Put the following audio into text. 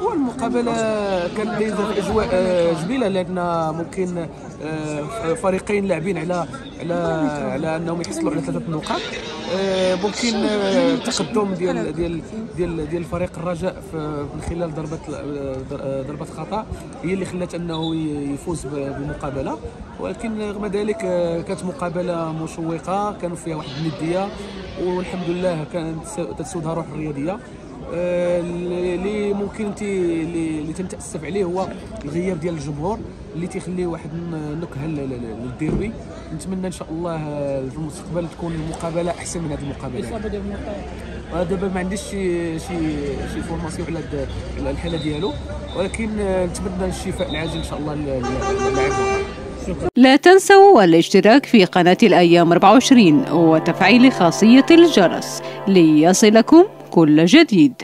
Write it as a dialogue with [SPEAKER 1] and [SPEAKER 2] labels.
[SPEAKER 1] المقابلة كانت دايزه في أجواء آه، جميلة لأن ممكن آه، فريقين لاعبين على على على أنهم يحصلوا على ثلاثة نقاط. آه، ممكن التقدم ديال ديال ديال ديال فريق الرجاء من خلال ضربة ضربة خطأ. هي اللي خلات أنه يفوز بالمقابله ولكن رغم ذلك كانت مقابلة مشوقة كانوا فيها واحد الندية. والحمد لله كانت تسودها روح الرياضية. ممكن تي اللي تنتأسف عليه هو الغياب ديال الجمهور اللي تيخليه واحد النكهه لل- لل- للديربي نتمنى إن شاء الله في المستقبل تكون المقابلة أحسن من هذه
[SPEAKER 2] المقابلة.
[SPEAKER 1] دابا ما عنديش شي شي شي information على الحالة ديالو. ولكن نتمنى الشفاء العاجل إن شاء الله للاعب
[SPEAKER 3] لا تنسوا الاشتراك في قناة الأيام 24 وتفعيل خاصية الجرس ليصلكم كل جديد.